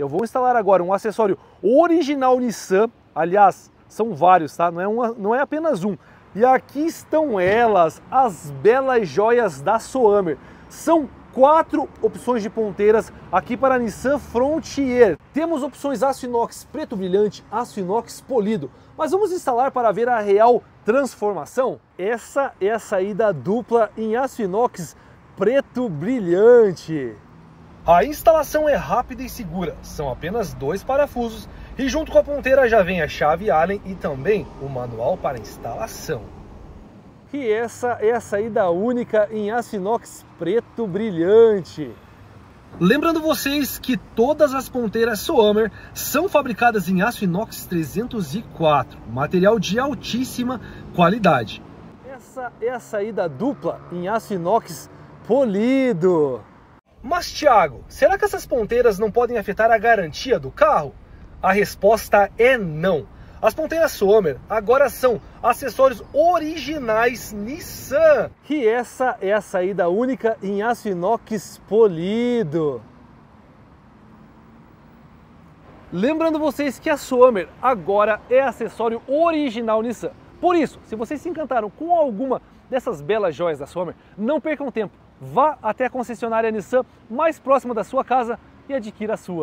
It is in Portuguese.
Eu vou instalar agora um acessório original Nissan, aliás, são vários, tá? Não é, uma, não é apenas um. E aqui estão elas, as belas joias da Soamer. São quatro opções de ponteiras aqui para a Nissan Frontier. Temos opções aço inox preto brilhante, aço inox polido. Mas vamos instalar para ver a real transformação? Essa é a saída dupla em aço inox preto brilhante. A instalação é rápida e segura, são apenas dois parafusos e junto com a ponteira já vem a chave Allen e também o manual para instalação. E essa é a saída única em aço inox preto brilhante. Lembrando vocês que todas as ponteiras Soamer são fabricadas em aço inox 304, material de altíssima qualidade. Essa é a saída dupla em aço inox polido. Mas Thiago, será que essas ponteiras não podem afetar a garantia do carro? A resposta é não. As ponteiras Sommer agora são acessórios originais Nissan. E essa é a saída única em aço inox polido. Lembrando vocês que a Sommer agora é acessório original Nissan. Por isso, se vocês se encantaram com alguma dessas belas joias da Sommer, não percam tempo. Vá até a concessionária Nissan mais próxima da sua casa e adquira a sua.